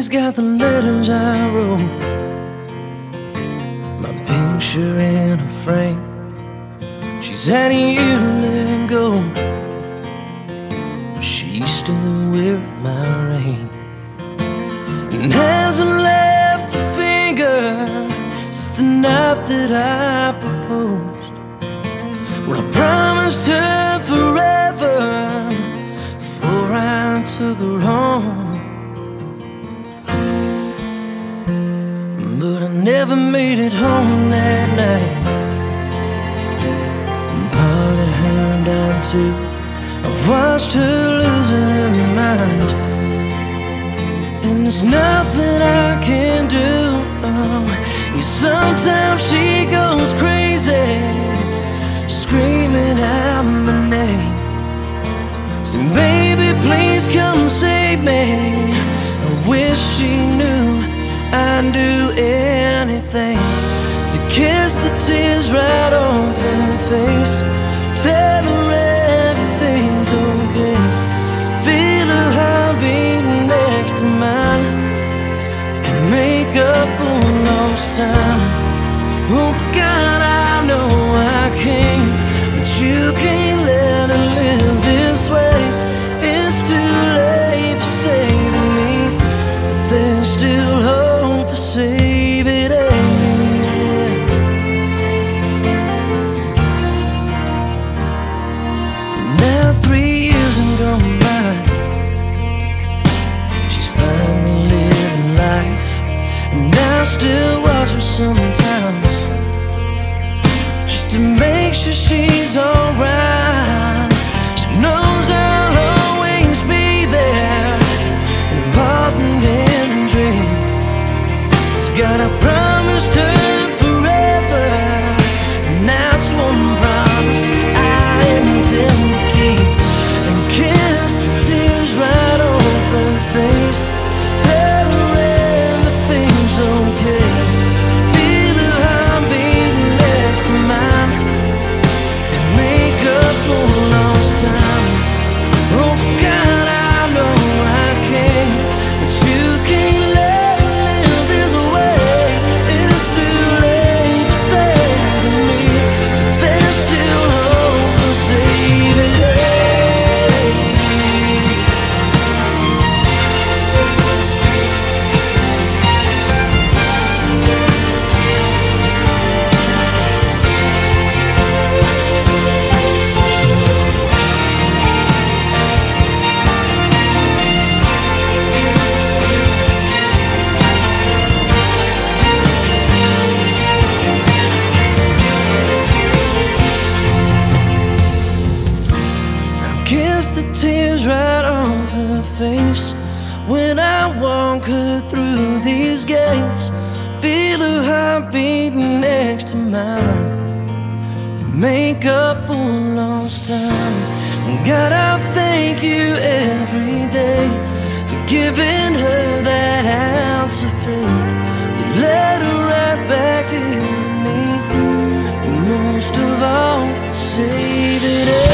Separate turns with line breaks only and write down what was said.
Amy's got the letters I wrote. My picture in a frame. She's had a year to let go. She's still wearing my ring. And hasn't left a finger since the night that I proposed. When I promised her forever before I took her But I never made it home that night. Of her died too. I've watched her losing her mind. And there's nothing I can do. Oh, yeah, sometimes she goes crazy, screaming out my name. Say, baby, please come save me. I wish she I'd do anything to kiss the tears right off her face. Kiss the tears right off her face. When I walk her through these gates Feel her heart beating next to mine. Make up for lost time. God, I thank you every day For giving her that ounce of faith. That led her right back into me And most of all, for saving her